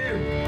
you.